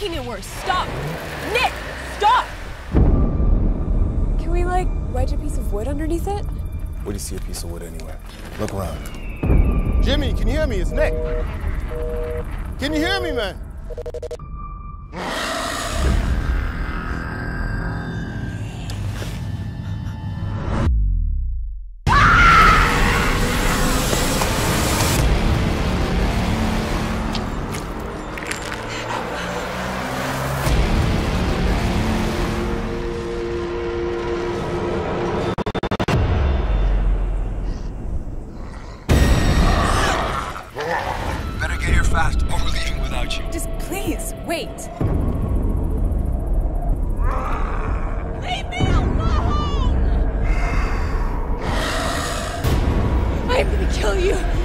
making it worse. Stop. Nick, stop! Can we, like, wedge a piece of wood underneath it? Where do you see a piece of wood anywhere? Look around. Jimmy, can you hear me? It's Nick. Can you hear me, man? Fast, or we're leaving without you. Just please, wait. Leave me alone! I'm gonna kill you.